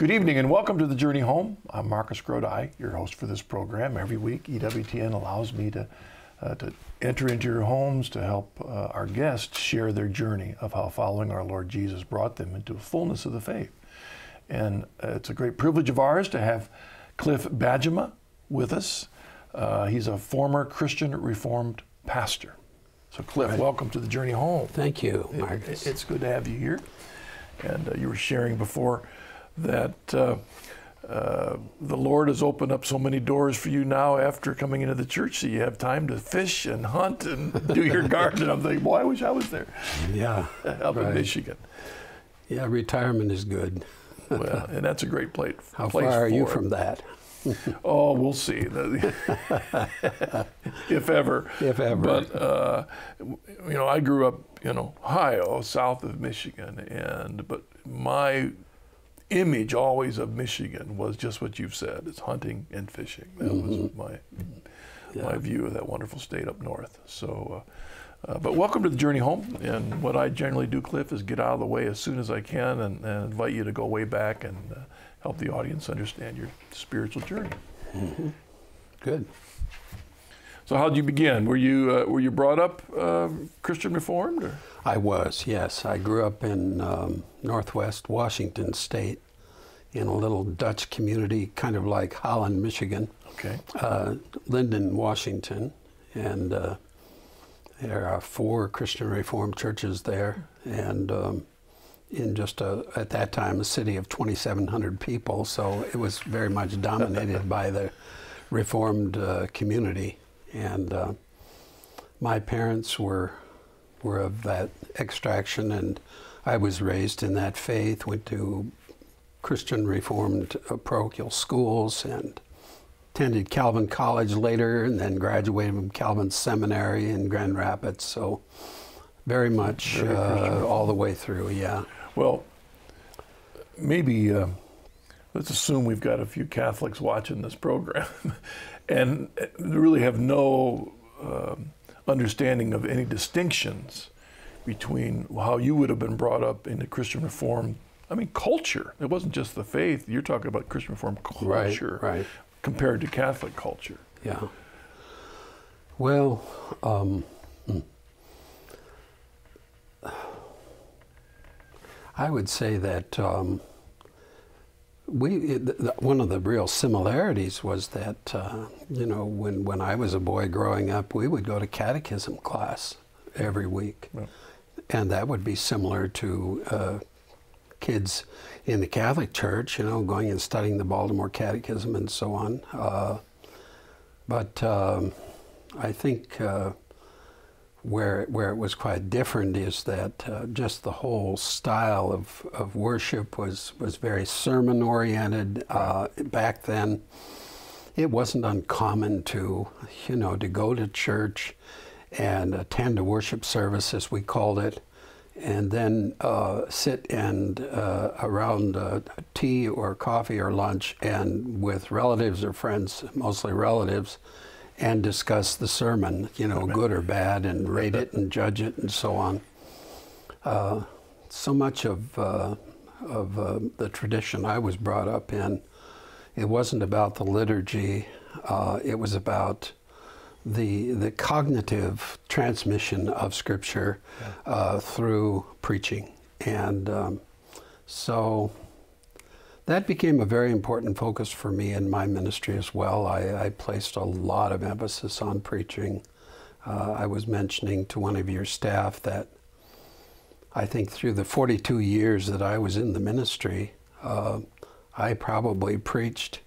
Good evening and welcome to the Journey Home. I'm Marcus Grodi, your host for this program. Every week, EWTN allows me to, uh, to enter into your homes to help uh, our guests share their journey of how following our Lord Jesus brought them into a fullness of the faith. And uh, it's a great privilege of ours to have Cliff Bajema with us. Uh, he's a former Christian Reformed pastor. So, Cliff, welcome to the Journey Home. Thank you, Marcus. It, it's good to have you here. And uh, you were sharing before that uh, uh, the Lord has opened up so many doors for you now after coming into the church so you have time to fish and hunt and do your garden. I'm thinking, boy, I wish I was there. Yeah. Up right. in Michigan. Yeah, retirement is good. well, and that's a great place. How far are you from that? oh, we'll see. if ever. If ever. But, uh, you know, I grew up in Ohio, south of Michigan, and but my image always of Michigan was just what you've said. It's hunting and fishing. That mm-hmm. was my yeah. my view of that wonderful state up north. So, uh, uh, but welcome to the journey home. And what I generally do, Cliff, is get out of the way as soon as I can and, and invite you to go way back and uh, help the audience understand your spiritual journey. Mm-hmm. Good. So, how did you begin? Were you uh, were you brought up uh, Christian Reformed? Or? I was, yes. I grew up in um, Northwest Washington State in a little Dutch community, kind of like Holland, Michigan. Okay. Uh, Lynden, Washington, and uh, there are four Christian Reformed churches there, and um, in just a, at that time a city of 2,700 people, so it was very much dominated by the Reformed uh, community, and uh, my parents were were of that extraction, and I was raised in that faith. Went to Christian Reformed uh, parochial schools and attended Calvin College later, and then graduated from Calvin Seminary in Grand Rapids. So very much very uh, all the way through. Yeah. Well, maybe. Uh, let's assume we've got a few Catholics watching this program and really have no um, understanding of any distinctions between how you would have been brought up in the Christian Reform. I mean, culture. It wasn't just the faith. You're talking about Christian Reform culture right, right. compared to Catholic culture. Yeah. Well, um. I would say that um, we one of the real similarities was that uh, you know when when I was a boy growing up, we would go to catechism class every week, yeah. and that would be similar to uh, kids in the Catholic Church, you know, going and studying the Baltimore Catechism and so on. Uh, but um, I think uh, where where it was quite different is that uh, just the whole style of, of worship was was very sermon oriented uh, back then. It wasn't uncommon to you know to go to church and attend a worship service as we called it, and then uh, sit and uh, around uh, tea or coffee or lunch and with relatives or friends, mostly relatives and discuss the sermon, you know, good or bad, and rate it and judge it and so on. Uh, so much of, uh, of uh, the tradition I was brought up in, it wasn't about the liturgy, uh, it was about the, the cognitive transmission of Scripture. Uh, through preaching. And um, so that became a very important focus for me in my ministry as well. I, I placed a lot of emphasis on preaching. Uh, I was mentioning to one of your staff that I think through the 42 years that I was in the ministry, uh, I probably preached,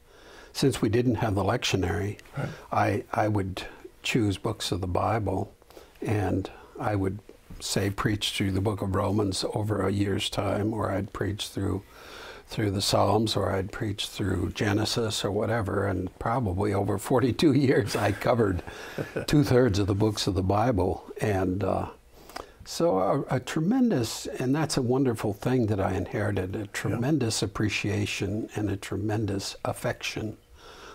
since we didn't have the lectionary, right. I, I would choose books of the Bible and I would say preach through the book of Romans over a year's time, or I'd preach through through the Psalms or I'd preach through Genesis or whatever. And probably over 42 years, I covered two thirds of the books of the Bible. And uh, so, a, a, tremendous, and that's a wonderful thing that I inherited a tremendous yeah. appreciation and a tremendous affection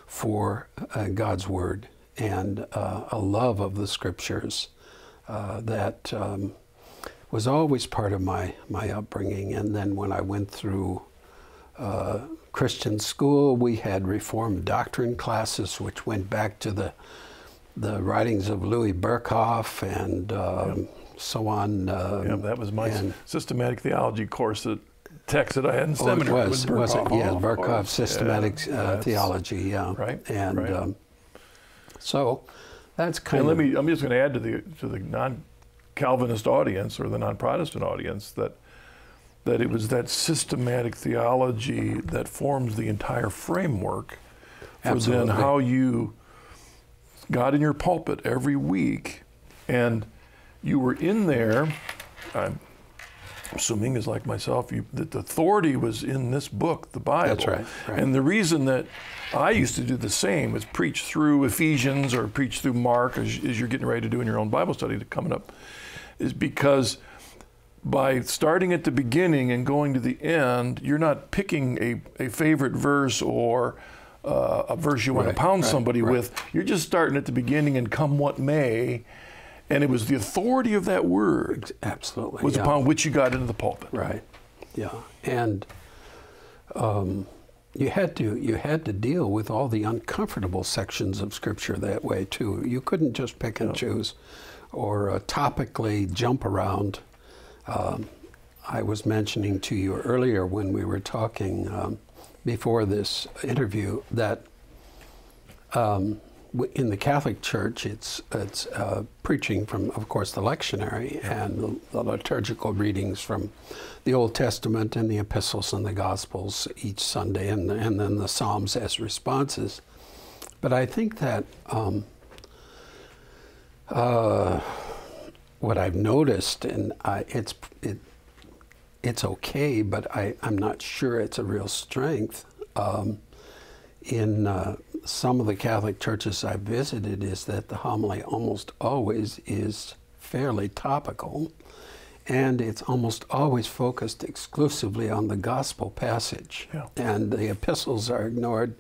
for uh, God's Word and uh, a love of the Scriptures uh, that. Um, was always part of my, my upbringing. And then when I went through uh, Christian school. We had Reformed doctrine classes, which went back to the the writings of Louis Berkhof and um, so on. Uh, Yeah, that was my and- systematic theology course that text that I had in Oh, it was, with was it? Berkhof. Yes, Of systematic Yeah, uh, theology. Yeah, Right, And right. Um, so that's kind of And let me, I'm just going to add to the to the non-Calvinist audience or the non-Protestant audience that that it was that systematic theology that forms the entire framework for Absolutely. then how you got in your pulpit every week, and you were in there. I'm assuming, is like myself, you, that the authority was in this book, the Bible. That's right, right. And the reason that I used to do the same is preach through Ephesians or preach through Mark, as, as you're getting ready to do in your own Bible study coming up, is because by starting at the beginning and going to the end, you're not picking a, a favorite verse or uh, a verse you want Right, to pound right, somebody right. with. You're just starting at the beginning and come what may. And it was the authority of that word absolutely was yeah. upon which you got into the pulpit. Right. Yeah. And um, you had to you had to deal with all the uncomfortable sections of Scripture that way too. You couldn't just pick and choose, or uh, topically jump around. Um, I was mentioning to you earlier when we were talking um, before this interview that um, in the Catholic Church, it's it's uh, preaching from, of course, the lectionary and the, the liturgical readings from the Old Testament and the epistles and the Gospels each Sunday, and and then the Psalms as responses. But I think that um, uh, what I've noticed, and I, it's it, it's okay, but I, I'm not sure it's a real strength. Um, in uh, some of the Catholic churches I've visited, is that the homily almost always is fairly topical, and it's almost always focused exclusively on the gospel passage, Yeah. and the epistles are ignored.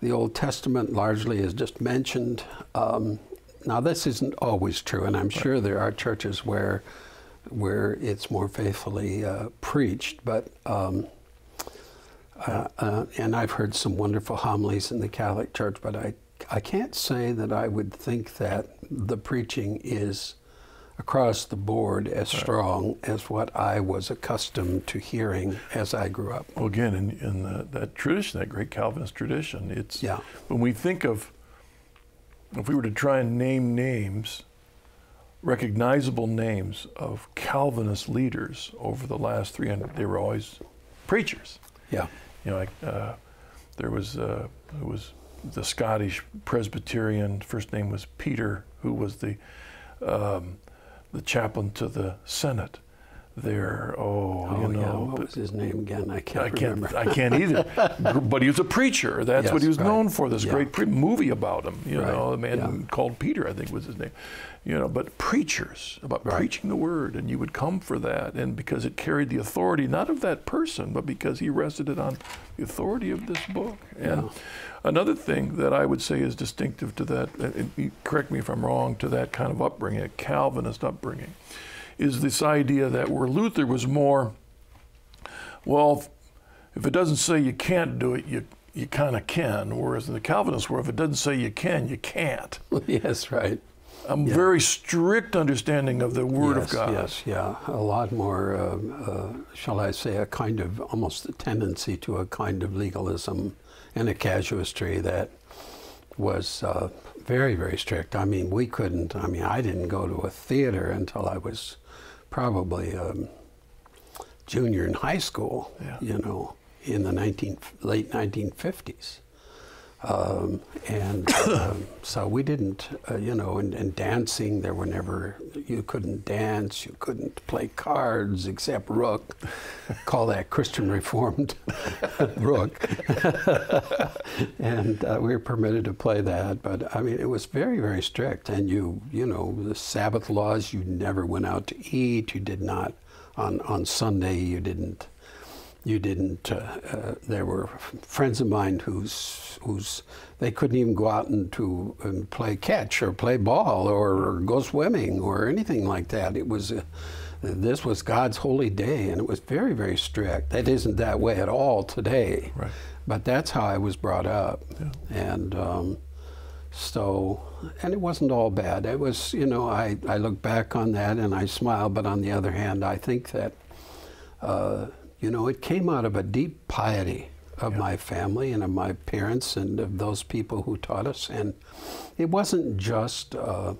The Old Testament largely is just mentioned. Um, now, this isn't always true, and I'm sure there are churches where where it's more faithfully uh, preached, but. Um, uh, uh, and I've heard some wonderful homilies in the Catholic Church, but I, I can't say that I would think that the preaching is across the board as strong as what I was accustomed to hearing as I grew up. Well, again, in, in the, that tradition, that great Calvinist tradition, it's Yeah. when we think of, if we were to try and name names, recognizable names of Calvinist leaders over the last 300, they were always preachers. Yeah. You know, like uh, there was uh, was the Scottish Presbyterian. First name was Peter, who was the um, the chaplain to the Senate. There, oh, Oh, you yeah. know, What but- was his name again? I can't I can't. remember. I can't either. but he was a preacher. That's what he was right. known for. This Yeah. great pre- movie about him. You Right, know, a man yeah. called Peter, I think was his name. You know, but preachers about Right. preaching the word, and you would come for that, and because it carried the authority not of that person, but because he rested it on the authority of this book. And Yeah. another thing that I would say is distinctive to that. Uh, and correct me if I'm wrong, to that kind of upbringing, a Calvinist upbringing, is this idea that where Luther was more well, if- it doesn't say you can't do it, you you kind of can. Whereas in the Calvinists world, if it doesn't say you can, you can't. yes, right. A very strict understanding of the Word yes, of God. Yes, yeah. A lot more, uh, uh, shall I say, a kind of almost a tendency to a kind of legalism and a casuistry that was uh, very, very strict. I mean, we couldn't, I mean, I didn't go to a theater until I was probably um, junior in high school, Yeah. you know, in the 19, late 1950s. Um, and um, so we didn't, uh, you know, and, and dancing, there were never, you couldn't dance, you couldn't play cards except rook. Call that Christian Reformed rook. and uh, we were permitted to play that, but I mean, it was very, very strict. And you, you know, the Sabbath laws, you never went out to eat, you did not, on, on Sunday, you didn't you didn't. Uh, uh, there were friends of mine whose whose they couldn't even go out and to and play catch or play ball or, or go swimming or anything like that. It was uh, this was God's holy day, and it was very, very strict. That isn't that way at all today, Right. but that's how I was brought up, Yeah. and um, so, and it wasn't all bad. It was, you know, I I look back on that and I smile, but on the other hand, I think that, uh, you know, it came out of a deep piety of Yeah. my family and of my parents and of those people who taught us, and it wasn't just. Uh,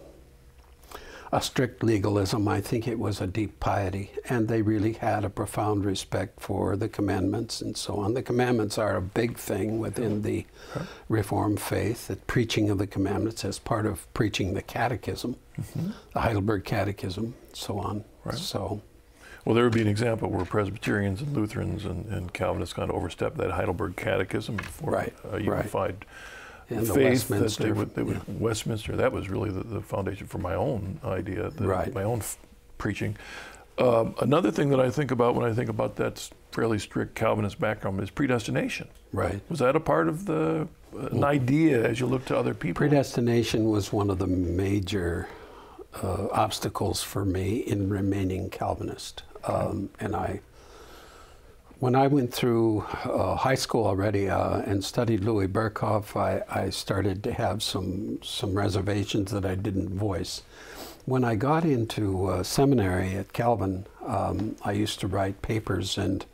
a strict legalism. I think it was a deep piety, and they really had a profound respect for the commandments and so on. The commandments are a big thing within the. Reformed faith. The preaching of the commandments as part of preaching the Catechism, the Heidelberg Catechism, so on. Right. So, Well, there would be an example where Presbyterians and Lutherans and, and Calvinists kind of overstepped that Heidelberg Catechism for Right, a right. unified and the faith that they Westminster, would, they would Westminster. That was really the, the foundation for my own idea, the, Right. my own f- preaching. Um, another thing that I think about when I think about that fairly strict Calvinist background is predestination. right. Was that a part of the an idea as you look to other people? Predestination was one of the major uh, obstacles for me in remaining Calvinist. Um, and I, when I went through uh, high school already uh, and studied Louis Berkhof, I, I started to have some, some reservations that I didn't voice. When I got into uh, seminary at Calvin, um, I used to write papers and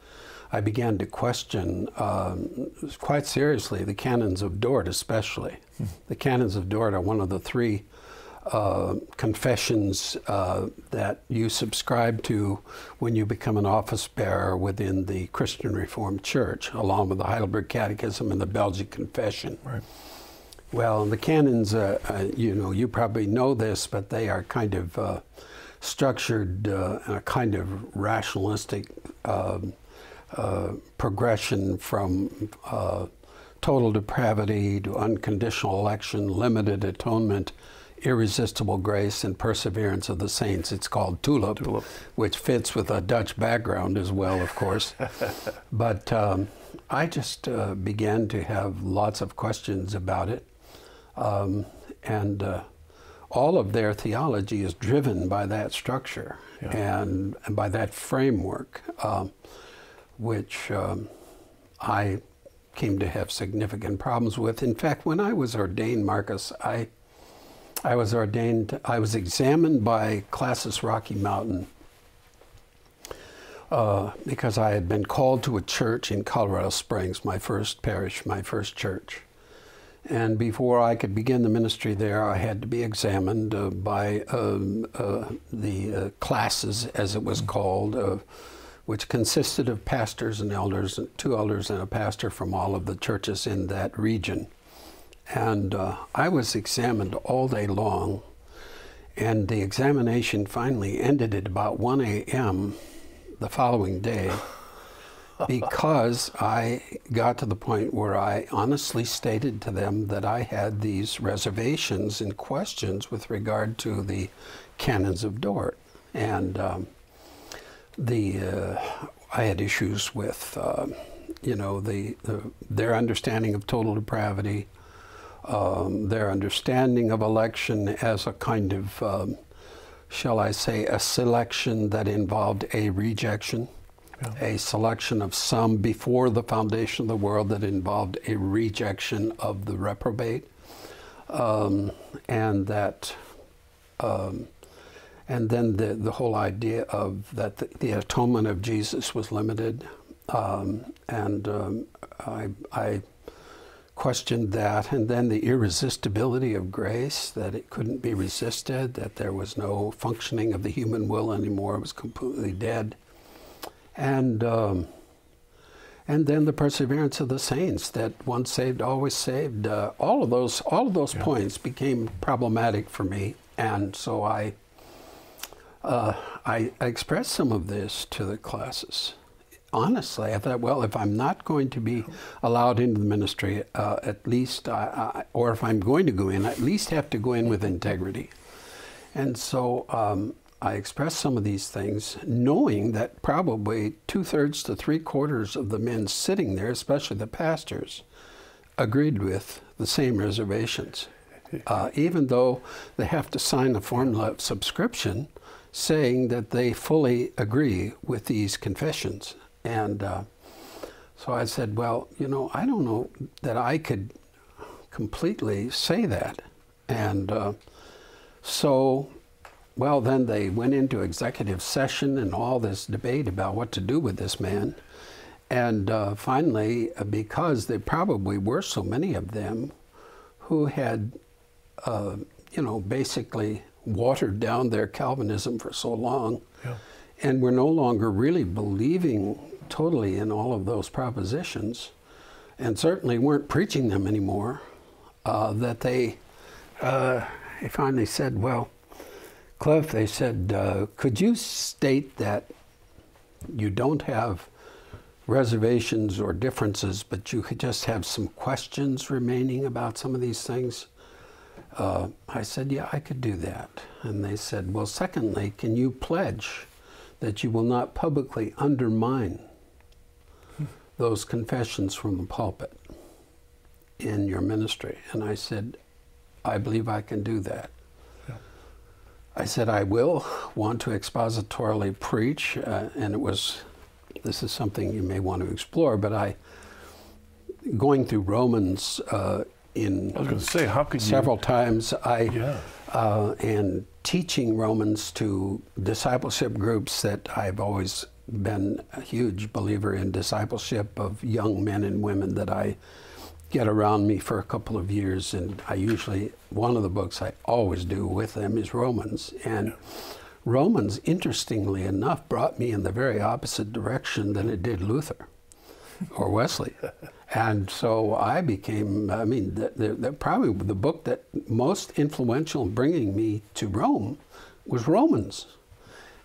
I began to question um, quite seriously the canons of Dort, especially. The canons of Dort are one of the three uh, confessions uh, that you subscribe to when you become an office bearer within the Christian Reformed Church, along with the Heidelberg Catechism and the Belgic Confession. Right. Well, the canons, uh, uh, you know, you probably know this, but they are kind of uh, structured uh, in a kind of rationalistic um, uh, progression from uh, total depravity to unconditional election, limited atonement, irresistible grace, and perseverance of the saints. It's called TULIP, TULIP. which fits with a Dutch background as well, of course. but um, I just uh, began to have lots of questions about it. Um, and uh, all of their theology is driven by that structure Yeah. and, and by that framework, um, which um, I came to have significant problems with. In fact, when I was ordained, Marcus, I I was ordained. I was examined by Classis Rocky Mountain uh, because I had been called to a church in Colorado Springs, my first parish, my first church. And before I could begin the ministry there, I had to be examined uh, by um, uh, the uh, classis, as it was called, uh, which consisted of pastors and elders, two elders and a pastor from all of the churches in that region. And uh, I was examined all day long, and the examination finally ended at about 1 a.m. the following day because I got to the point where I honestly stated to them that I had these reservations and questions with regard to the canons of Dort. And um, the uh, I had issues with, um you know, the, the their understanding of total depravity, um, their understanding of election as a kind of, um, shall I say, a selection that involved a rejection, Yeah. a selection of some before the foundation of the world that involved a rejection of the reprobate, um, and that. Um, and then the, the whole idea of that the, the atonement of Jesus was limited, um, and um, I, I questioned that, and then the irresistibility of grace, that it couldn't be resisted, that there was no functioning of the human will anymore, it was completely dead. And, um, and then the perseverance of the saints, that once saved, always saved. Uh, all of those, all of those Yeah. points became problematic for me, and so I, uh, I, I expressed some of this to the classis honestly, I thought, well, if I'm not going to be allowed into the ministry, uh, at least, I, I, or if I'm going to go in, I at least have to go in with integrity. And so um, I expressed some of these things, knowing that probably two thirds to three quarters of the men sitting there, especially the pastors, agreed with the same reservations. Uh, even though they have to sign a form of subscription, saying that they fully agree with these confessions. And uh, so I said, Well, you know, I don't know that I could completely say that. And uh, so, well, then they went into executive session and all this debate about what to do with this man. And uh, finally, uh, because there probably were so many of them who had, uh, you know, basically watered down their Calvinism for so long yeah. and were no longer really believing totally in all of those propositions and certainly weren't preaching them anymore, uh, that they, uh, they finally said, well, Cliff, they said, uh, could you state that you don't have reservations or differences, but you could just have some questions remaining about some of these things? Uh, I said, Yeah, I could do that. And they said, Well, secondly, can you pledge that you will not publicly undermine those confessions from the pulpit in your ministry? And I said, I believe I can do that. Yeah. I said, I will want to expositorily preach, uh, and it was, this is something you may want to explore, but I, going through Romans, uh, in I was going to say, how could several you? times I yeah. uh, and teaching Romans to discipleship groups that I've always been a huge believer in discipleship of young men and women that I get around me for a couple of years and I usually one of the books I always do with them is Romans and. Romans interestingly enough brought me in the very opposite direction than it did Luther or Wesley. And so I became, I mean, the, the, the, probably the book that most influential in bringing me to Rome was Romans.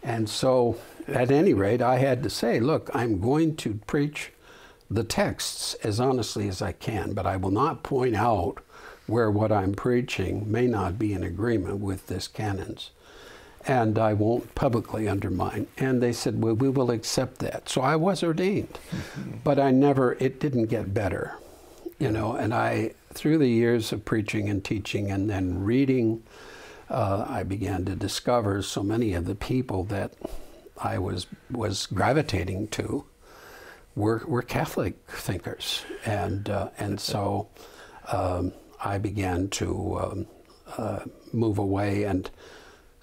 And so, at any rate, I had to say, look, I'm going to preach the texts as honestly as I can, but I will not point out where what I'm preaching may not be in agreement with this canons and I won't publicly undermine. And they said, well, we will accept that. So I was ordained, but I never, it didn't get better, you know, and I, through the years of preaching and teaching and then reading, uh, I began to discover so many of the people that I was, was gravitating to were, were Catholic thinkers. And, uh, and so um, I began to um, uh, move away and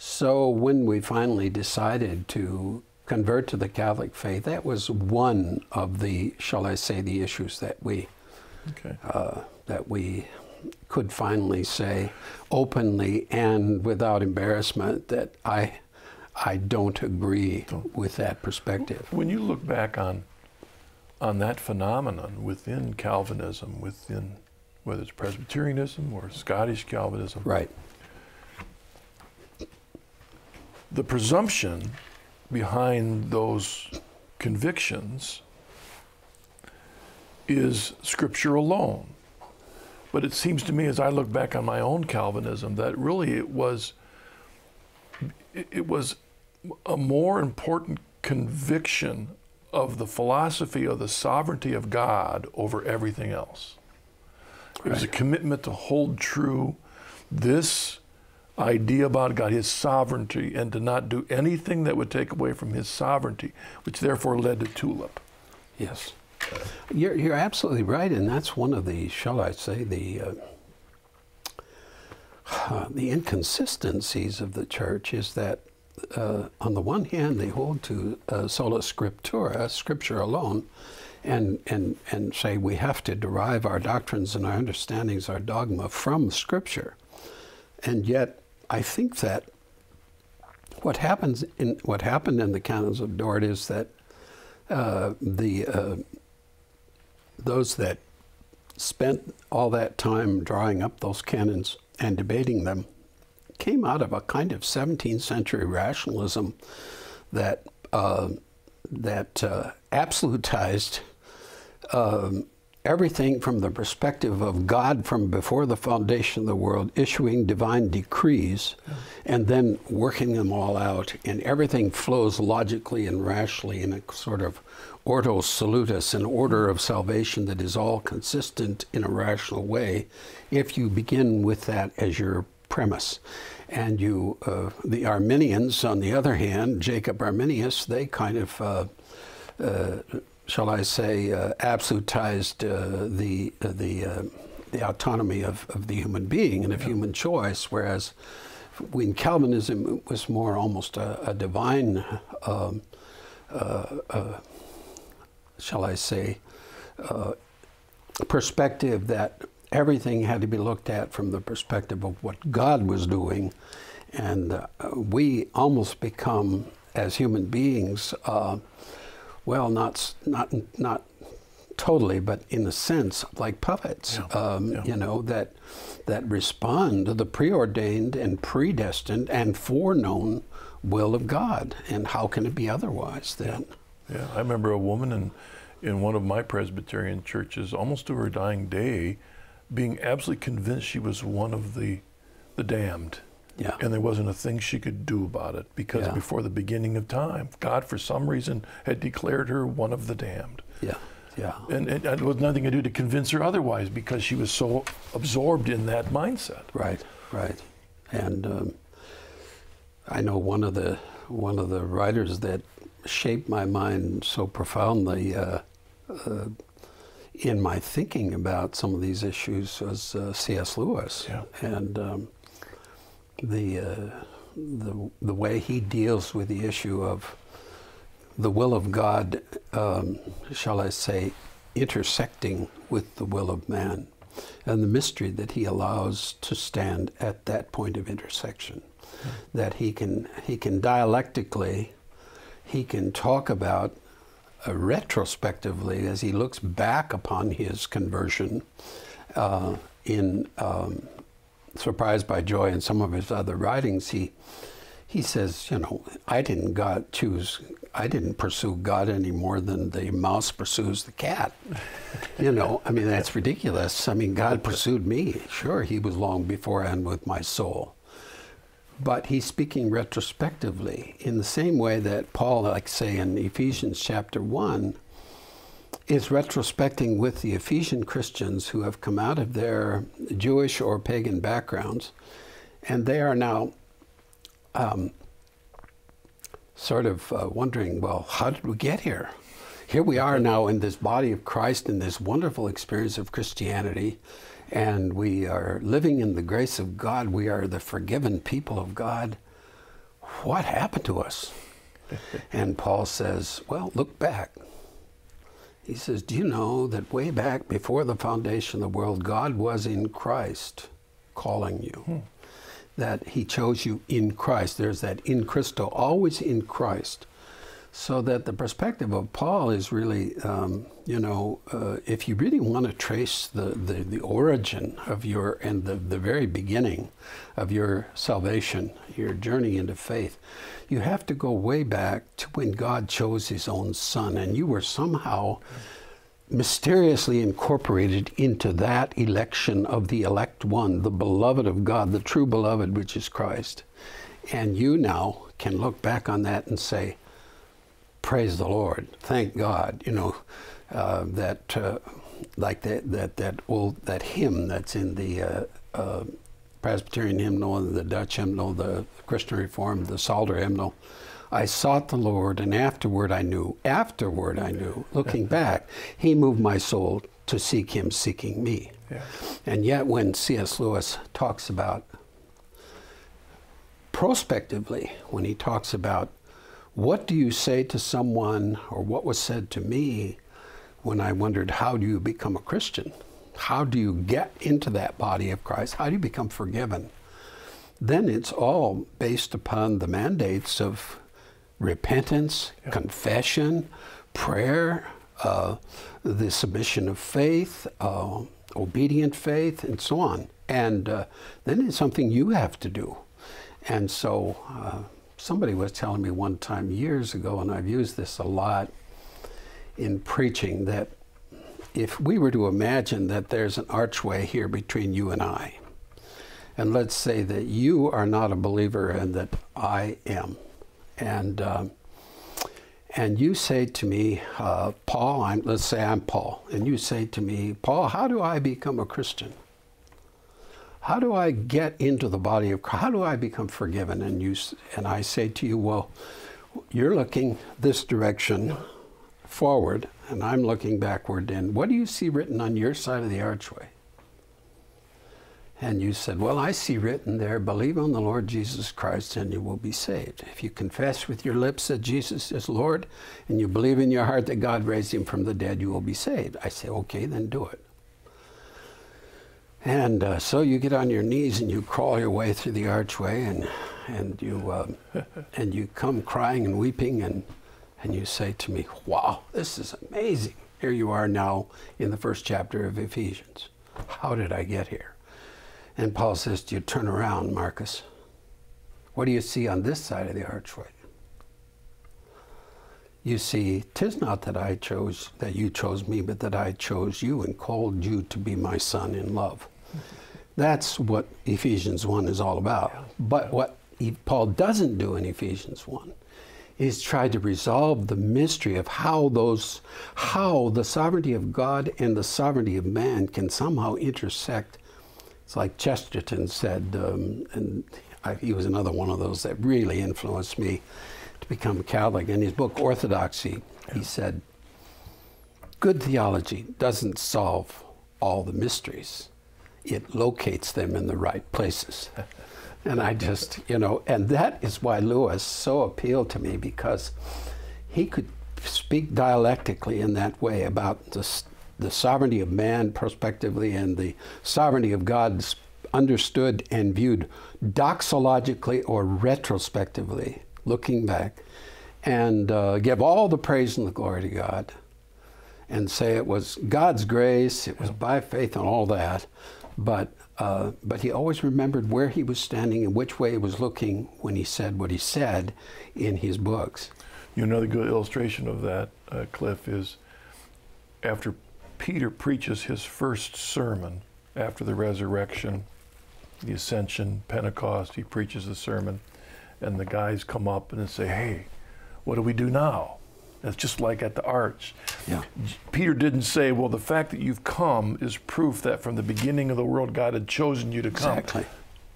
so when we finally decided to convert to the Catholic faith, that was one of the, shall I say, the issues that we okay. uh, that we could finally say openly and without embarrassment that I I don't agree with that perspective. When you look back on on that phenomenon within Calvinism, within whether it's Presbyterianism or Scottish Calvinism, right? the presumption behind those convictions is Scripture alone. But it seems to me, as I look back on my own Calvinism, that really it was it was a more important conviction of the philosophy of the sovereignty of God over everything else. It was a commitment to hold true this idea about God, His sovereignty, and to not do anything that would take away from His sovereignty, which therefore led to TULIP. Yes. You're, you're absolutely right, and that's one of the, shall I say, the uh, uh, the inconsistencies of the church is that, uh, on the one hand, they hold to uh, sola scriptura, scripture alone, and, and, and say we have to derive our doctrines and our understandings, our dogma from Scripture. And yet, I think that what happens in what happened in the canons of Dort is that uh, the uh, those that spent all that time drawing up those canons and debating them came out of a kind of 17th century rationalism that uh, that uh, absolutized um, everything from the perspective of God from before the foundation of the world, issuing divine decrees and then working them all out. And everything flows logically and rationally in a sort of ordo salutis, an order of salvation that is all consistent in a rational way, if you begin with that as your premise. And you, uh, the Arminians, on the other hand, Jacob Arminius, they kind of, uh, uh, shall I say, uh, absolutized uh, the the the autonomy of, of the human being and of yeah. human choice, whereas when Calvinism it was more almost a, a divine, um, shall I say, perspective that everything had to be looked at from the perspective of what God was doing. And uh, we almost become, as human beings, uh, well, not, not, not totally, but in a sense, like puppets, yeah. Um, yeah. you know, that, that respond to the preordained and predestined and foreknown will of God. And how can it be otherwise then? Yeah, yeah. I remember a woman in, in one of my Presbyterian churches, almost to her dying day, being absolutely convinced she was one of the the damned. Yeah. And there wasn't a thing she could do about it because yeah. before the beginning of time, God, for some reason, had declared her one of the damned. Yeah. Yeah. And, and it was nothing to do to convince her otherwise because she was so absorbed in that mindset. Right. Right. And um, I know one of the one of the writers that shaped my mind so profoundly. Uh, uh, in my thinking about some of these issues was uh, C.S. Lewis, yeah. and um, the, uh, the the way he deals with the issue of the will of God, um, shall I say, intersecting with the will of man, and the mystery that he allows to stand at that point of intersection, yeah. that he can he can dialectically, he can talk about retrospectively, as he looks back upon his conversion uh, in um, Surprised by Joy and some of his other writings, he he says, you know, I didn't choose, I didn't pursue God any more than the mouse pursues the cat. you know, I mean that's ridiculous. I mean God pursued me. Sure, He was long beforehand with my soul but he's speaking retrospectively in the same way that Paul, like say in Ephesians chapter 1, is retrospecting with the Ephesian Christians who have come out of their Jewish or pagan backgrounds, and they are now um, sort of uh, wondering, well, how did we get here? Here we are now in this body of Christ in this wonderful experience of Christianity and we are living in the grace of God. We are the forgiven people of God. What happened to us? and Paul says, Well, look back. He says, Do you know that way back before the foundation of the world, God was in Christ calling you? Hmm. That He chose you in Christ. There's that in Christo, always in Christ. So that the perspective of Paul is really, um, you know, uh, if you really want to trace the, the, the, origin of your, and the, the very beginning of your salvation, your journey into faith, you have to go way back to when God chose his own son, and you were somehow mysteriously incorporated into that election of the elect one, the beloved of God, the true beloved, which is Christ. And you now can look back on that and say, praise the Lord, thank God, you know, uh, that uh, like that that that old that hymn that's in the uh, uh Presbyterian hymnal, the Dutch hymnal, the Christian Reformed, the Psalter hymnal. I sought the Lord, and afterward I knew. Afterward I knew. Looking back, He moved my soul to seek Him, seeking me. Yeah. And yet, when C.S. Lewis talks about prospectively, when he talks about what do you say to someone, or what was said to me when I wondered, how do you become a Christian? How do you get into that body of Christ? How do you become forgiven? Then it's all based upon the mandates of repentance, yeah. confession, prayer, uh, the submission of faith, uh, obedient faith, and so on. And uh, then it's something you have to do. And so uh, somebody was telling me one time years ago, and I've used this a lot in preaching, that if we were to imagine that there's an archway here between you and I, and let's say that you are not a believer and that I am, and um, and you say to me, uh, Paul, I'm, let's say I'm Paul, and you say to me, Paul, how do I become a Christian? How do I get into the body of Christ? How do I become forgiven? And you and I say to you, well, you're looking this direction forward, and I'm looking backward. And what do you see written on your side of the archway? And you said, Well, I see written there, believe on the Lord Jesus Christ and you will be saved. If you confess with your lips that Jesus is Lord and you believe in your heart that God raised him from the dead, you will be saved. I say, Okay, then do it. And uh, so you get on your knees and you crawl your way through the archway and, and, you, uh, and you come crying and weeping and, and you say to me, Wow, this is amazing. Here you are now in the first chapter of Ephesians. How did I get here? And Paul says to you, Turn around, Marcus. What do you see on this side of the archway? You see, tis not that I chose, that you chose me, but that I chose you and called you to be my son in love. That's what Ephesians 1 is all about. But what Paul doesn't do in Ephesians 1 is try to resolve the mystery of how those how the sovereignty of God and the sovereignty of man can somehow intersect it's like Chesterton said, um, and I, he was another one of those that really influenced me to become a Catholic. In his book Orthodoxy, yeah. he said, Good theology doesn't solve all the mysteries, it locates them in the right places. and I just, you know, and that is why Lewis so appealed to me because he could speak dialectically in that way about the the sovereignty of man prospectively and the sovereignty of God understood and viewed doxologically or retrospectively, looking back, and uh, give all the praise and the glory to God, and say it was God's grace, it was by faith, and all that, but. Uh, but he always remembered where he was standing and which way he was looking when he said what he said in his books. You know, the good illustration of that, uh, Cliff, is after Peter preaches his first sermon after the resurrection, the ascension, Pentecost. He preaches the sermon, and the guys come up and say, Hey, what do we do now? It's just like at the arch. Yeah. Peter didn't say, Well, the fact that you've come is proof that from the beginning of the world God had chosen you to come. Exactly.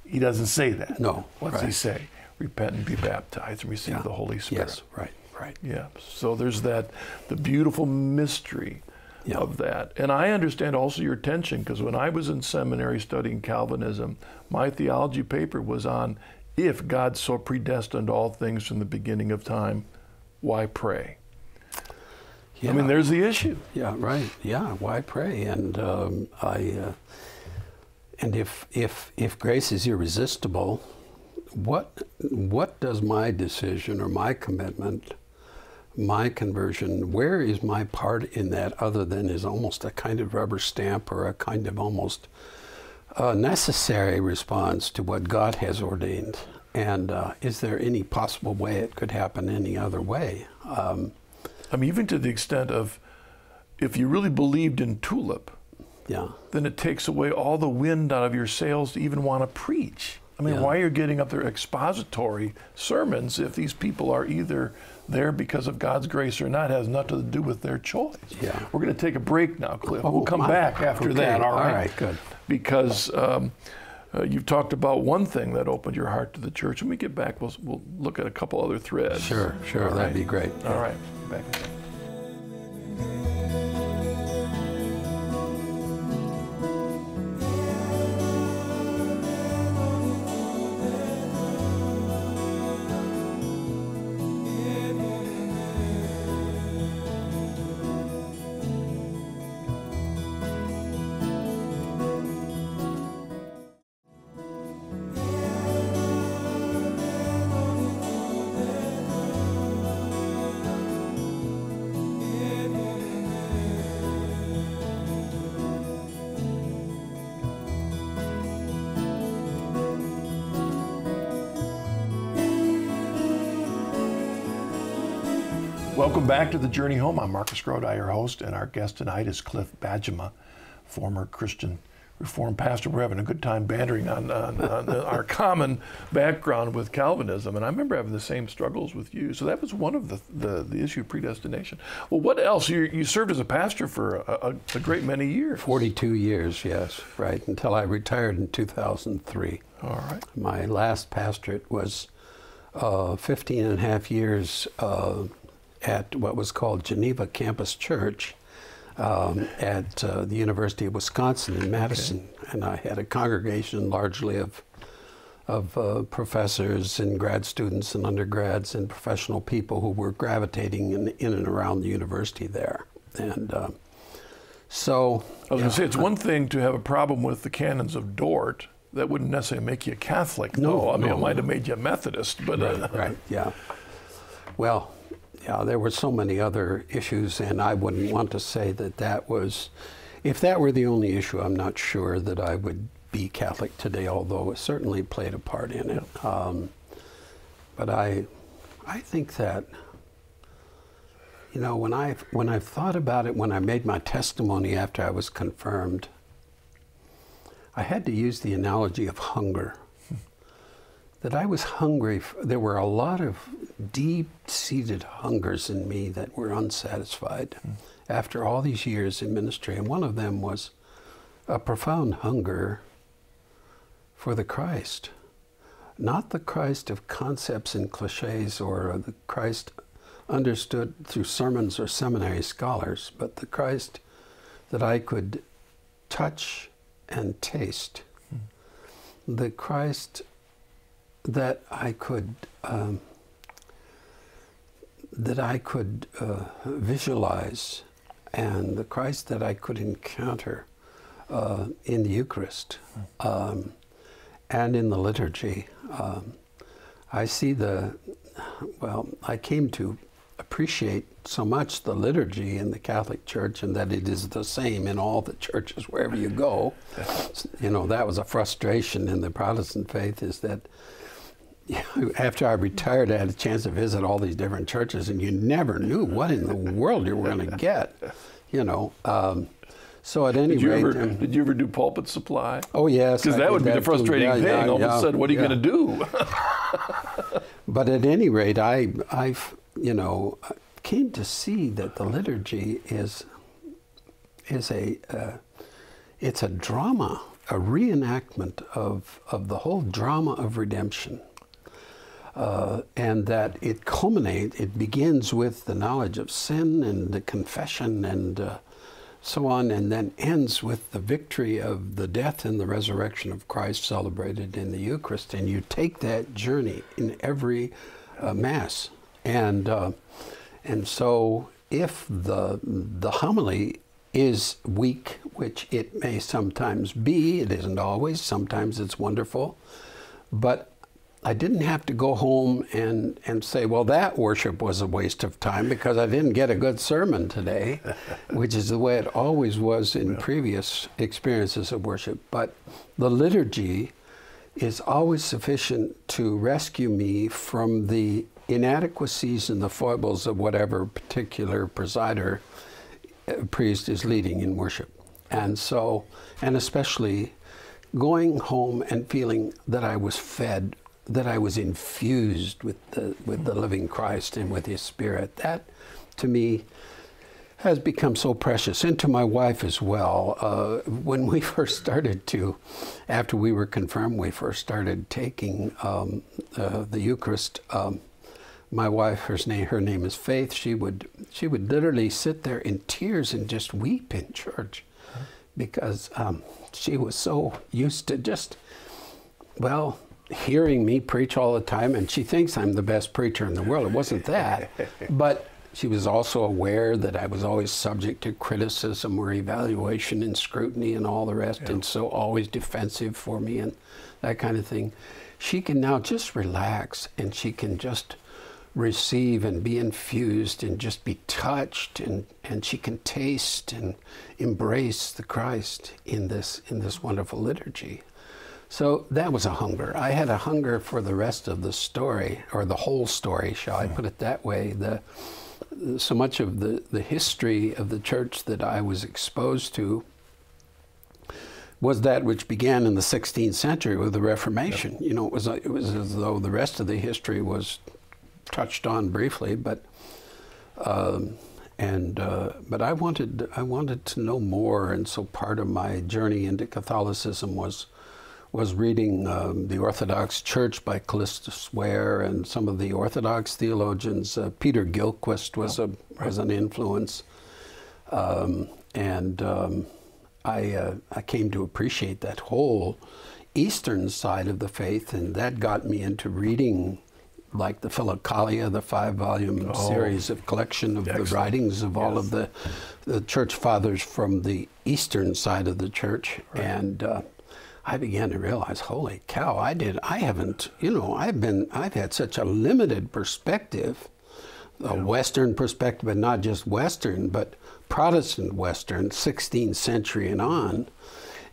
He doesn't say that. No. What's right. he say? Repent and be baptized and receive yeah. the Holy Spirit. Yes, right, right. Yeah. So there's that, the beautiful mystery yeah. of that. And I understand also your tension because when I was in seminary studying Calvinism, my theology paper was on if God so predestined all things from the beginning of time, why pray? Yeah. I mean, there's the issue. Yeah, right. Yeah, why pray? And um, I, uh, and if if if grace is irresistible, what what does my decision or my commitment my conversion, where is my part in that other than is almost a kind of rubber stamp or a kind of almost uh, necessary response to what God has ordained? And uh, is there any possible way it could happen any other way? Um, I mean, even to the extent of if you really believed in tulip, yeah. then it takes away all the wind out of your sails to even want to preach. I mean, yeah. why are you getting up there expository sermons if these people are either there because of God's grace or not has nothing to do with their choice. Yeah. We're going to take a break now, Cliff. Oh, we'll come my. back after okay. that. All right. All right, good. Because um, uh, you've talked about one thing that opened your heart to the church. When we get back, we'll, we'll look at a couple other threads. Sure, sure. All That'd right. be great. All right. Back. Back to the Journey Home. I'm Marcus Grodi, your host, and our guest tonight is Cliff Bajema, former Christian Reformed pastor. We're having a good time bantering on, on, on our common background with Calvinism, and I remember having the same struggles with you. So that was one of the the, the issue of predestination. Well, what else? You, you served as a pastor for a, a, a great many years. Forty-two years, yes, right, until I retired in 2003. All right. My last pastorate was uh, 15 and a half years uh, at what was called Geneva Campus Church um, at uh, the University of Wisconsin in Madison, okay. and I had a congregation largely of of uh, professors and grad students and undergrads and professional people who were gravitating in, in and around the university there, and. Uh, so I was going to say it's one thing to have a problem with the canons of Dort. That wouldn't necessarily make you a Catholic, no. Though. I mean, no, it might have made you a Methodist, but right, uh, right, yeah. Well, yeah, there were so many other issues, and I wouldn't want to say that that was, if that were the only issue, I'm not sure that I would be Catholic today, although it certainly played a part in it. Um, but I, I think that, you know, when I when I've thought about it, when I made my testimony after I was confirmed, I had to use the analogy of hunger that I was hungry. There were a lot of deep seated hungers in me that were unsatisfied mm. after all these years in ministry. And one of them was a profound hunger for the Christ. Not the Christ of concepts and cliches or the Christ understood through sermons or seminary scholars, but the Christ that I could touch and taste. Mm. The Christ that I could um, that I could uh, visualize, and the Christ that I could encounter uh, in the Eucharist um, and in the liturgy. Um, I see the well. I came to appreciate so much the liturgy in the Catholic Church and that it is the same in all the churches wherever you go. You know, that was a frustration in the Protestant faith is that after I retired, I had a chance to visit all these different churches, and you never knew what in the world you were going to get. You know. Um, so at any did you rate, ever, um, did you ever do pulpit supply? Oh yes, because that would be the frustrating thing. Yeah, all yeah, of a sudden, what are you going to do? but at any rate, I, I, you know, came to see that the liturgy is, is a, uh, it's a drama, a reenactment of of the whole drama of redemption uh, and that it culminates, it begins with the knowledge of sin and the confession and uh, so on, and then ends with the victory of the death and the resurrection of Christ celebrated in the Eucharist. And you take that journey in every uh, Mass. And, uh, and so if the, the homily is weak, which it may sometimes be, it isn't always, sometimes it's wonderful, but I didn't have to go home and, and say, well, that worship was a waste of time because I didn't get a good sermon today, which is the way it always was in yeah. previous experiences of worship. But the liturgy is always sufficient to rescue me from the inadequacies and the foibles of whatever particular presider uh, priest is leading in worship. And so, and especially going home and feeling that I was fed that I was infused with the with the living Christ and with His Spirit. That, to me, has become so precious, and to my wife as well. Uh, when we first started to, after we were confirmed, we first started taking um, uh, the Eucharist. Um, my wife, her name, her name is Faith. She would she would literally sit there in tears and just weep in church, because um, she was so used to just, well, hearing me preach all the time, and she thinks I'm the best preacher in the world. It wasn't that. but she was also aware that I was always subject to criticism or evaluation and scrutiny and all the rest, yeah. and so always defensive for me and that kind of thing. She can now just relax and she can just receive and be infused and just be touched and, and she can taste and embrace the Christ in this in this wonderful liturgy. So that was a hunger. I had a hunger for the rest of the story, or the whole story, shall I put it that way. The, so much of the, the history of the church that I was exposed to was that which began in the 16th century with the Reformation. Yep. You know, it was it was as though the rest of the history was touched on briefly, but um, and uh, but I wanted I wanted to know more, and so part of my journey into Catholicism was was reading um, the Orthodox Church by Kallistos Ware and some of the Orthodox theologians. Uh, Peter Gillquist was a was an influence, um, and um, I uh, I came to appreciate that whole Eastern side of the faith, and that got me into reading like the Philokalia, the five volume oh, series of collection of excellent. the writings of yes. all of the, the church fathers from the eastern side of the church. Right. And uh, I began to realize, holy cow, I did, I haven't, you know, I've been, I've had such a limited perspective, a yeah. Western perspective, but not just Western, but Protestant Western, 16th century and on.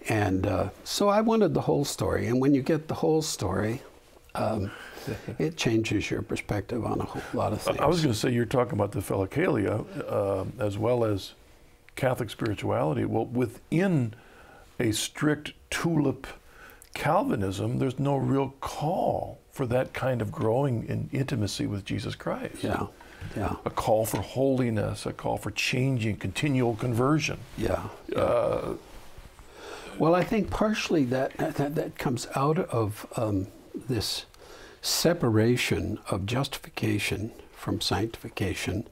And uh, so I wanted the whole story. And when you get the whole story, um, it changes your perspective on a whole lot of things. I was going to say you're talking about the Philokalia uh, as well as Catholic spirituality. Well, within a strict tulip Calvinism, there's no real call for that kind of growing in intimacy with Jesus Christ. Yeah. Yeah. A call for holiness, a call for changing, continual conversion. Yeah. yeah. Uh, well, I think partially that that, that comes out of um, this separation of justification from sanctification,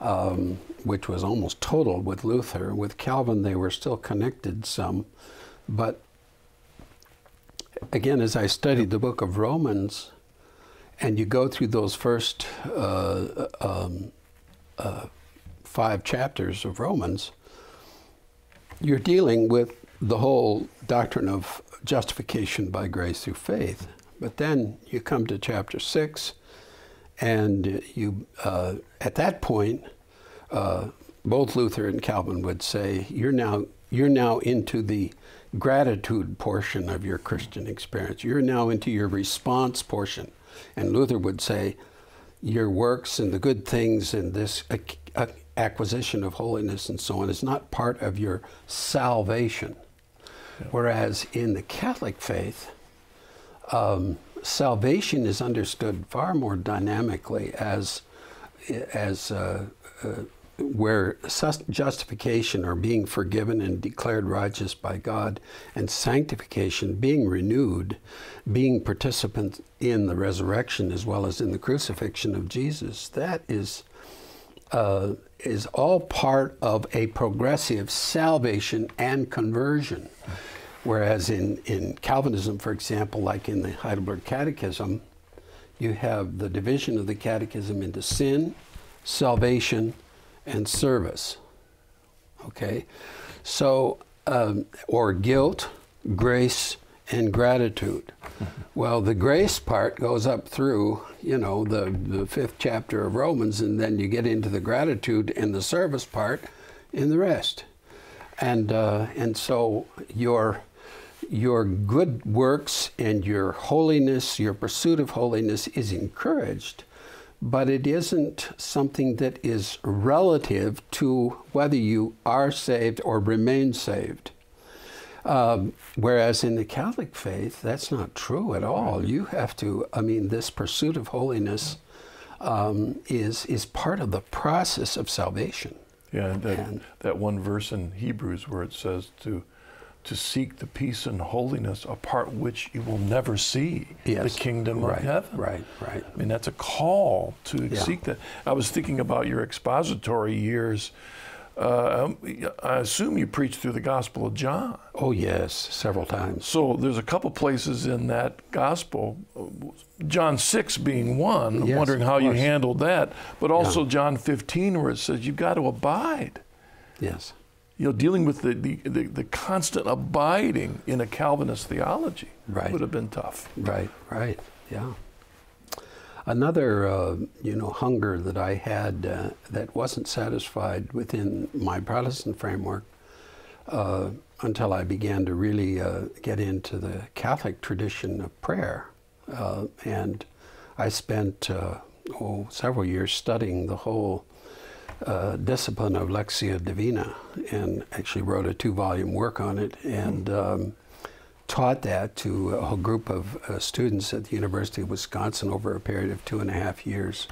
um, which was almost total with Luther. With Calvin, they were still connected some, but again, as I studied the book of Romans, and you go through those first uh, um, uh, five chapters of Romans, you're dealing with the whole doctrine of justification by grace through faith. But then you come to chapter six, and you, uh, at that point, uh, both Luther and Calvin would say, "You're now you're now into the gratitude portion of your Christian experience. You're now into your response portion." And Luther would say, "Your works and the good things and this acquisition of holiness and so on is not part of your salvation." Yeah. Whereas in the Catholic faith, um, salvation is understood far more dynamically as as uh, uh, where justification or being forgiven and declared righteous by God, and sanctification, being renewed, being participant in the resurrection as well as in the crucifixion of Jesus, that is uh, is all part of a progressive salvation and conversion. Whereas in, in Calvinism, for example, like in the Heidelberg Catechism, you have the division of the catechism into sin, salvation, and service. Okay? So, um, or guilt, grace, and gratitude. well, the grace part goes up through, you know, the, the fifth chapter of Romans, and then you get into the gratitude and the service part in the rest. And, uh, and so your your good works and your holiness, your pursuit of holiness is encouraged, but it isn't something that is relative to whether you are saved or remain saved. Um, whereas in the Catholic faith, that's not true at all. You have to, I mean, this pursuit of holiness um, is, is part of the process of salvation. Yeah, that, and, that one verse in Hebrews where it says to to seek the peace and holiness apart which you will never see yes. the kingdom right, of heaven. Right, right. I mean, that's a call to yeah. seek that. I was thinking about your expository years. Uh, um, I assume you preached through the Gospel of John. Oh, yes, several times. So there's a couple places in that Gospel, John 6 being one. I'm wondering how you handled that. But also yeah. John 15, where it says you've got to abide. Yes you know, dealing with the, the, the, the, constant abiding in a Calvinist theology right. would have been tough. Right, right, yeah. Another, uh, you know, hunger that I had uh, that wasn't satisfied within my Protestant framework uh, until I began to really uh, get into the Catholic tradition of prayer. Uh, and I spent, uh, oh, several years studying the whole uh, discipline of Lectio Divina and actually wrote a two volume work on it and um, taught that to a whole group of uh, students at the University of Wisconsin over a period of two and a half years,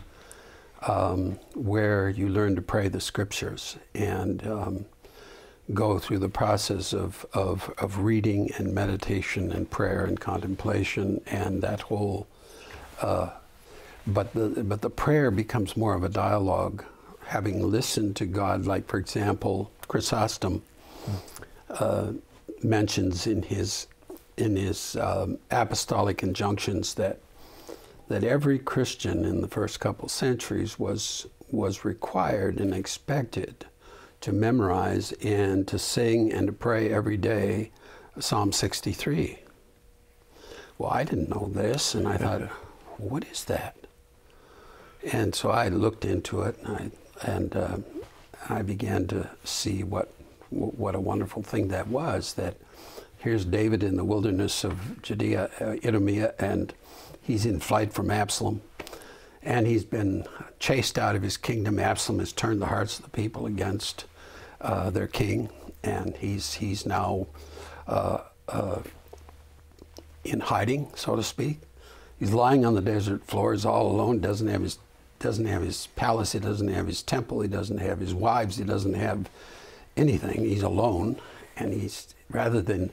um, where you learn to pray the scriptures and um, go through the process of, of, of reading and meditation and prayer and contemplation and that whole. Uh, but the but the prayer becomes more of a dialogue having listened to God, like for example, Chrysostom uh, mentions in his in his um, apostolic injunctions that that every Christian in the first couple centuries was was required and expected to memorize and to sing and to pray every day Psalm 63. Well, I didn't know this, and I thought, what is that? And so I looked into it, and I and uh, I began to see what what a wonderful thing that was. That here's David in the wilderness of Judea, uh, Idumea, and he's in flight from Absalom, and he's been chased out of his kingdom. Absalom has turned the hearts of the people against uh, their king, and he's he's now uh, uh in hiding, so to speak. He's lying on the desert floors all alone, doesn't have his doesn't have his palace, he doesn't have his temple, he doesn't have his wives, he doesn't have anything. He's alone, and he's rather than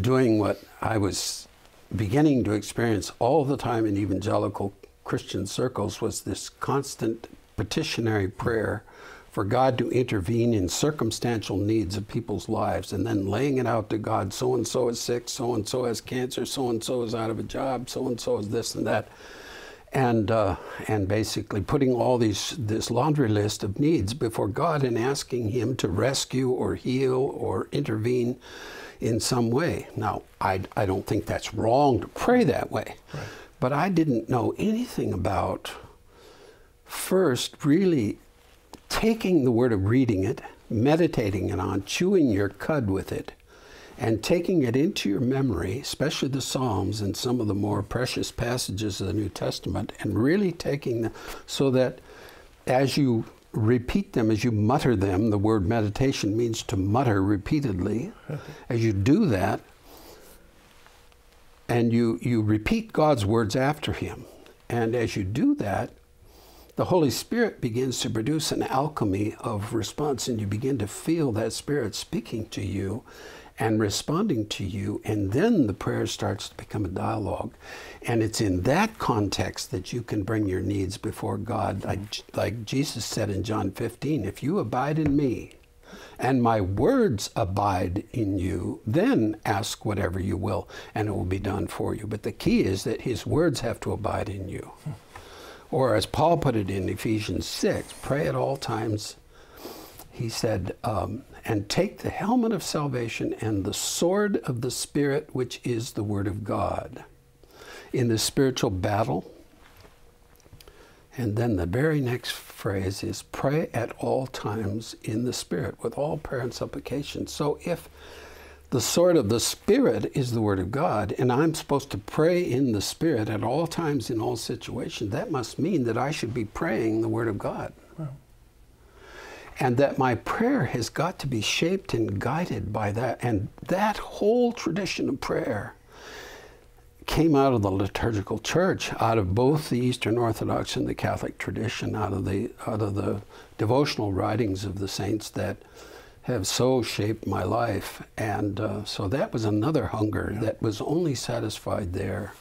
doing what I was beginning to experience all the time in evangelical Christian circles was this constant petitionary prayer for God to intervene in circumstantial needs of people's lives and then laying it out to God so and so is sick, so and so has cancer, so and so is out of a job, so and so is this and that and uh, and basically putting all these this laundry list of needs before God and asking Him to rescue or heal or intervene in some way. Now, I, I don't think that's wrong to pray that way, right. but I didn't know anything about first really taking the word of reading it, meditating it on, chewing your cud with it, and taking it into your memory, especially the Psalms and some of the more precious passages of the New Testament, and really taking them so that as you repeat them, as you mutter them, the word meditation means to mutter repeatedly. as you do that, and you, you repeat God's words after Him, and as you do that, the Holy Spirit begins to produce an alchemy of response, and you begin to feel that Spirit speaking to you and responding to you. And then the prayer starts to become a dialogue. And it's in that context that you can bring your needs before God. Like, like Jesus said in John 15 if you abide in me, and my words abide in you, then ask whatever you will, and it will be done for you. But the key is that his words have to abide in you. Or as Paul put it in Ephesians 6, pray at all times. He said, um, and take the helmet of salvation and the sword of the Spirit, which is the Word of God, in the spiritual battle. And then the very next phrase is pray at all times in the Spirit with all prayer and supplication. So if the sword of the Spirit is the Word of God, and I'm supposed to pray in the Spirit at all times in all situations, that must mean that I should be praying the Word of God and that my prayer has got to be shaped and guided by that. And that whole tradition of prayer came out of the liturgical church, out of both the Eastern Orthodox and the Catholic tradition, out of the out of the devotional writings of the saints that have so shaped my life. And uh, so that was another hunger yeah. that was only satisfied there.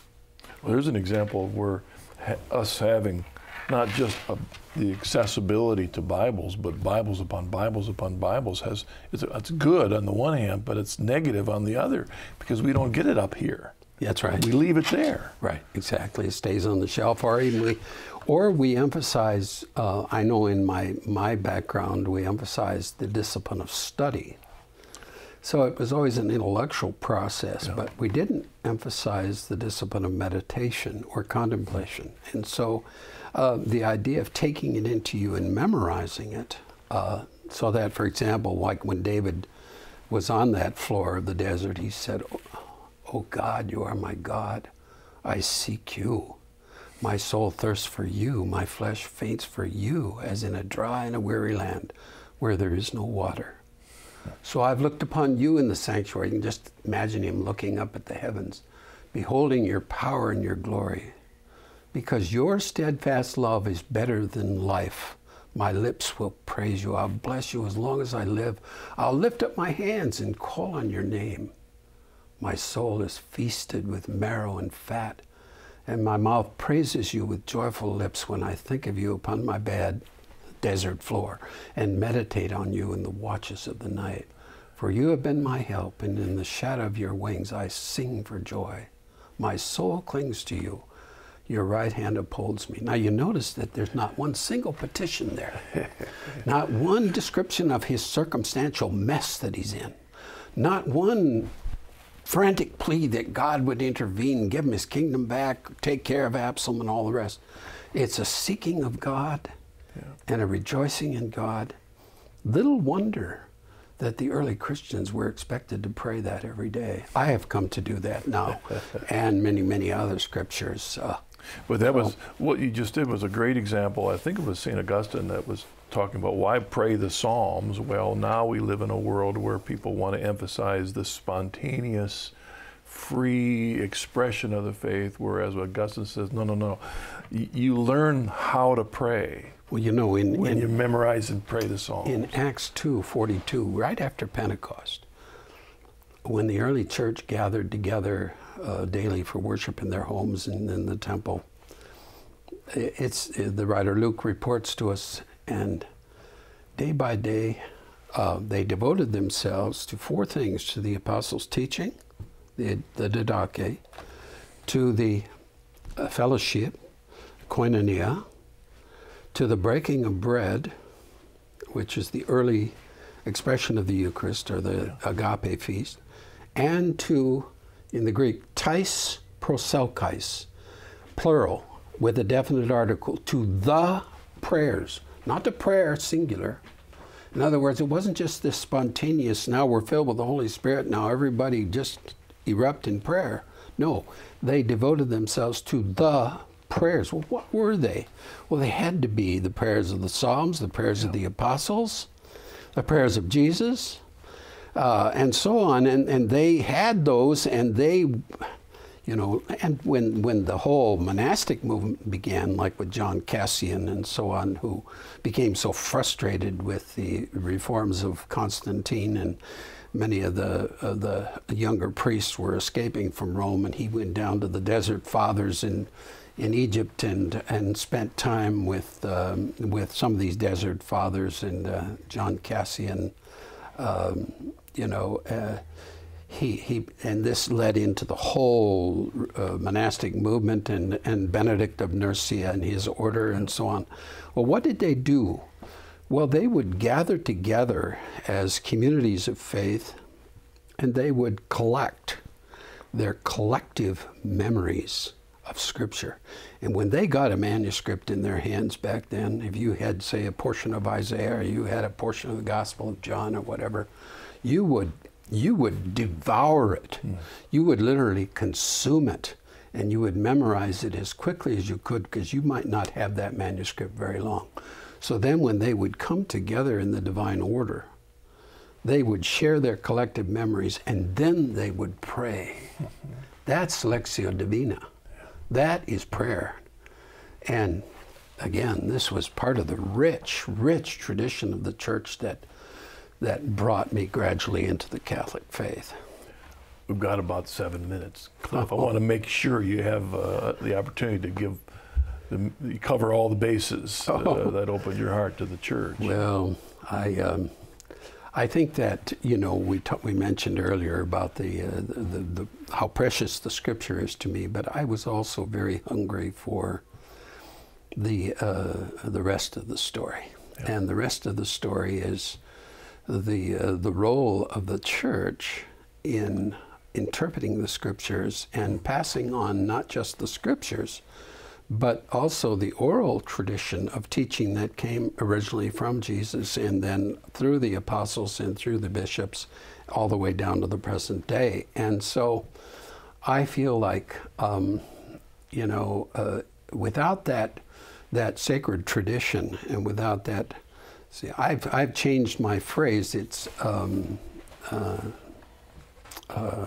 Well, there's an example of where ha- us having not just a, the accessibility to Bibles, but Bibles upon Bibles upon Bibles has it's, it's good on the one hand, but it's negative on the other because we don't get it up here. That's right. We leave it there. Right, exactly. It stays on the shelf, or even we, or we emphasize. Uh, I know in my my background, we emphasize the discipline of study. So it was always an intellectual process, yeah. but we didn't emphasize the discipline of meditation or contemplation. And so uh, the idea of taking it into you and memorizing it, uh, so that, for example, like when David was on that floor of the desert, he said, Oh God, you are my God. I seek you. My soul thirsts for you, my flesh faints for you, as in a dry and a weary land where there is no water. So I've looked upon you in the sanctuary. You can just imagine him looking up at the heavens, beholding your power and your glory. Because your steadfast love is better than life. My lips will praise you. I'll bless you as long as I live. I'll lift up my hands and call on your name. My soul is feasted with marrow and fat and my mouth praises you with joyful lips when I think of you upon my bed, desert floor, and meditate on you in the watches of the night. For you have been my help, and in the shadow of your wings I sing for joy. My soul clings to you. Your right hand upholds me. Now you notice that there's not one single petition there, not one description of his circumstantial mess that he's in, not one frantic plea that God would intervene, give him his kingdom back, take care of Absalom and all the rest. It's a seeking of God yeah. and a rejoicing in God. Little wonder that the early Christians were expected to pray that every day. I have come to do that now, and many, many other scriptures. Uh, but that so. was what you just did was a great example. I think it was St. Augustine that was talking about why pray the Psalms. Well, now we live in a world where people want to emphasize the spontaneous, free expression of the faith, whereas Augustine says, no, no, no. Y- you learn how to pray. Well, you know, in, when in, you memorize and pray the Psalms. In Acts 2 42, right after Pentecost, when the early church gathered together uh, daily for worship in their homes and in the temple, it's the writer Luke reports to us and day by day, uh, they devoted themselves to four things to the apostles' teaching, the, the didache, to the uh, fellowship, koinonia, to the breaking of bread, which is the early expression of the Eucharist or the agape feast, and to, in the Greek, tais proseuchais, plural, with a definite article, to the prayers not the prayer singular. In other words, it wasn't just this spontaneous, now we're filled with the Holy Spirit, now everybody just erupt in prayer. No, they devoted themselves to the prayers. Well, what were they? Well, they had to be the prayers of the Psalms, the prayers yeah. of the apostles, the prayers of Jesus, uh, and so on. And, and they had those, and they you know, and when, when the whole monastic movement began, like with John Cassian and so on, who became so frustrated with the reforms of Constantine, and many of the, uh, the younger priests were escaping from Rome, and he went down to the Desert Fathers in, in Egypt and, and spent time with, um, with some of these Desert Fathers and uh, John Cassian, um, you know. Uh, he, he, and this led into the whole uh, monastic movement and, and Benedict of Nursia and his order and so on. Well, what did they do? Well, they would gather together as communities of faith and they would collect their collective memories of Scripture. And when they got a manuscript in their hands back then, if you had, say, a portion of Isaiah or you had a portion of the Gospel of John or whatever, you would you would devour it. Mm. You would literally consume it and you would memorize it as quickly as you could because you might not have that manuscript very long. So then, when they would come together in the divine order, they would share their collective memories and then they would pray. That's Lectio Divina. That is prayer. And again, this was part of the rich, rich tradition of the church that that brought me gradually into the Catholic faith. We've got about seven minutes. Cliff, I want to make sure you have uh, the opportunity to give, the, cover all the bases uh, oh. that open your heart to the church. Well, I, um, I think that you know we we mentioned earlier about the, uh, the, the, how precious the Scripture is to me, but I was also very hungry for the uh, the rest of the story, yeah. and the rest of the story is the, uh, the role of the church in interpreting the scriptures and passing on not just the scriptures, but also the oral tradition of teaching that came originally from Jesus and then through the apostles and through the bishops all the way down to the present day. And so I feel like, um, you know, uh, without that that sacred tradition and without that, see, I've I've changed my phrase. It's um, uh, uh,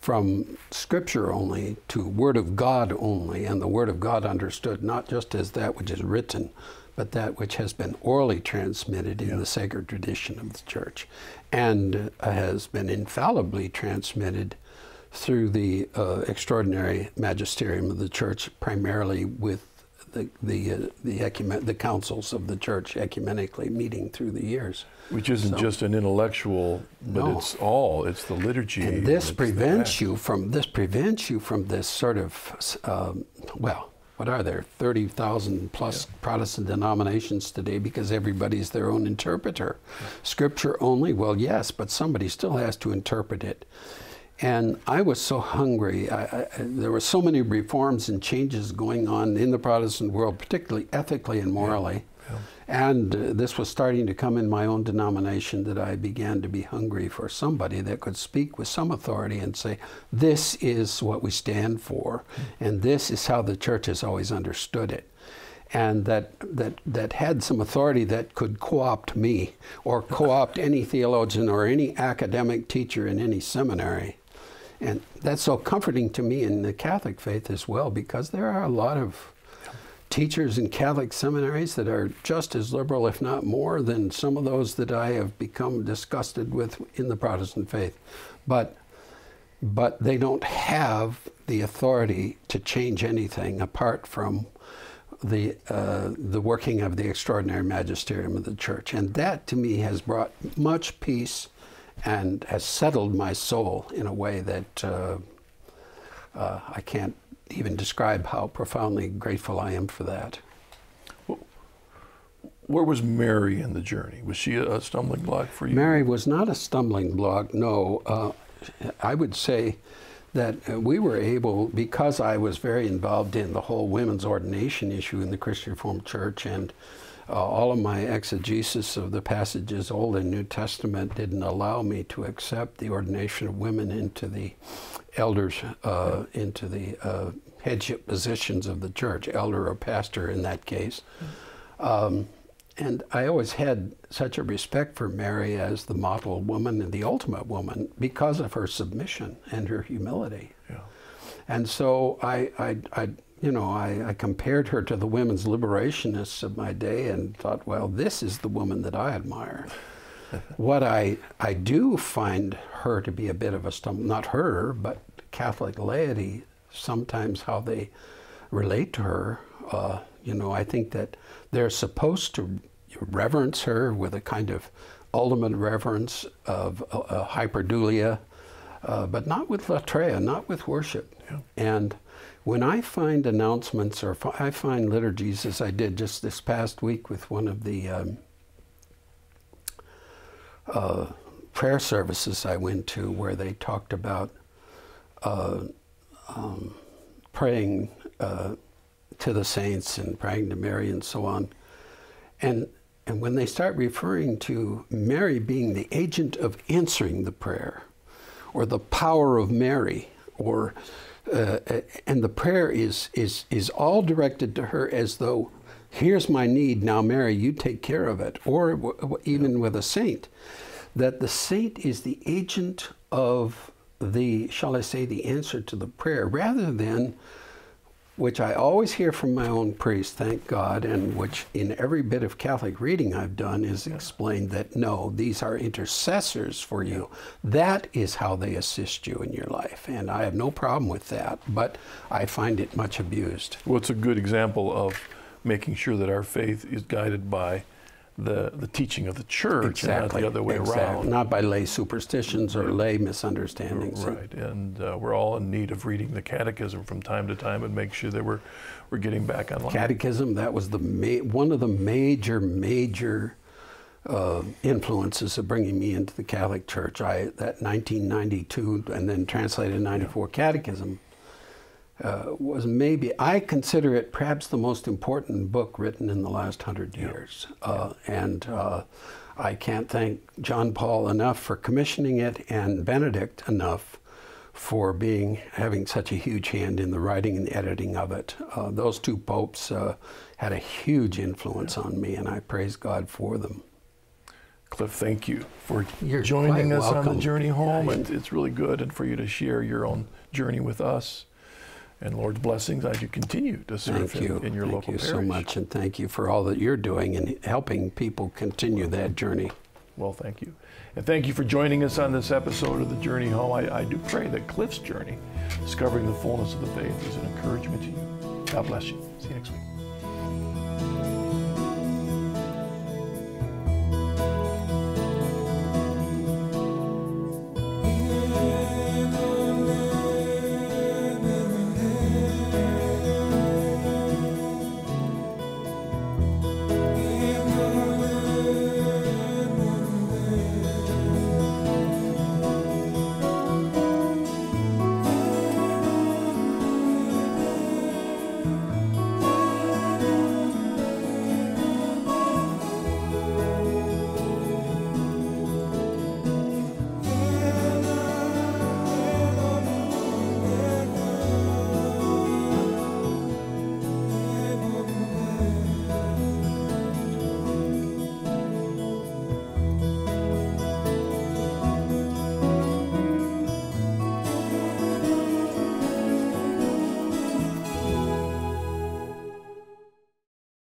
from Scripture only to Word of God only, and the Word of God understood not just as that which is written, but that which has been orally transmitted in yeah. the sacred tradition of the church and uh, has been infallibly transmitted through the uh, extraordinary magisterium of the church, primarily with the the uh, the, ecumen- the councils of the church ecumenically meeting through the years. Which isn't so, just an intellectual, but no. it's all. It's the liturgy. And this prevents you from this prevents you from this sort of um, well what are there 30,000 plus yeah. Protestant denominations today because everybody's their own interpreter. Yeah. Scripture only, well, yes, but somebody still has to interpret it. And I was so hungry. I, I, there were so many reforms and changes going on in the Protestant world, particularly ethically and morally. Yeah. And uh, this was starting to come in my own denomination that I began to be hungry for somebody that could speak with some authority and say, this is what we stand for, and this is how the church has always understood it. And that, that, that had some authority that could co opt me or co opt any theologian or any academic teacher in any seminary. And that's so comforting to me in the Catholic faith as well, because there are a lot of teachers in Catholic seminaries that are just as liberal, if not more, than some of those that I have become disgusted with in the Protestant faith. But but they don't have the authority to change anything apart from the uh, the working of the extraordinary magisterium of the church, and that to me has brought much peace and has settled my soul in a way that uh, uh, I can't even describe how profoundly grateful I am for that. Where was Mary in the journey? Was she a stumbling block for you? Mary was not a stumbling block, no. Uh, I would say that we were able, because I was very involved in the whole women's ordination issue in the Christian Reformed Church, and uh, all of my exegesis of the passages, Old and New Testament, didn't allow me to accept the ordination of women into the elders uh, into the uh, headship positions of the church, elder or pastor in that case. Um, and I always had such a respect for Mary as the model woman and the ultimate woman because of her submission and her humility. Yeah. And so I, I, I you know, I, I, compared her to the women's liberationists of my day and thought, well, this is the woman that I admire. what I, I do find her to be a bit of a stumble, not her, but Catholic laity, sometimes how they relate to her. Uh, you know, I think that they're supposed to reverence her with a kind of ultimate reverence of uh, uh, hyperdulia, uh, but not with latreia, not with worship. Yeah. And when I find announcements or I find liturgies, as I did just this past week with one of the um, uh, prayer services I went to, where they talked about uh, um, praying uh, to the saints and praying to Mary and so on. And, and when they start referring to Mary being the agent of answering the prayer, or the power of Mary, or uh, and the prayer is is is all directed to her as though here's my need now mary you take care of it. Or w- even with a saint that the saint is the agent of the, shall I say, the answer to the prayer, rather than, which I always hear from my own priest, thank God, and which in every bit of Catholic reading I've done is explained that no, these are intercessors for you. That is how they assist you in your life. And I have no problem with that, but I find it much abused. Well, it's a good example of making sure that our faith is guided by the, the teaching of the church exactly. not the other way exactly. around. Not by lay superstitions or lay misunderstandings. Right, and uh, we're all in need of reading the catechism from time to time and make sure that we're, we're getting back online. Catechism, that was the ma- one of the major, major uh, influences of bringing me into the Catholic Church. I That 1992 and then translated 94 yeah. catechism uh, was maybe, I consider it perhaps the most important book written in the last hundred years. Yeah. Uh, and uh, I can't thank John Paul enough for commissioning it and Benedict enough for being having such a huge hand in the writing and editing of it. Uh, those two popes uh, had a huge influence on me, and I praise God for them. Cliff, thank you for You're joining us on the journey home. Yeah, and it's really good and for you to share your own journey with us. And Lord's blessings as you continue to serve Thank you. in, your thank local you parish. so much, and thank you for all that you're doing and helping people continue that journey. Well, thank you. And thank you for joining us on this episode of The Journey Home. I, I do pray that Cliff's journey, discovering the fullness of the faith, is an encouragement to you. God bless you. See you next week.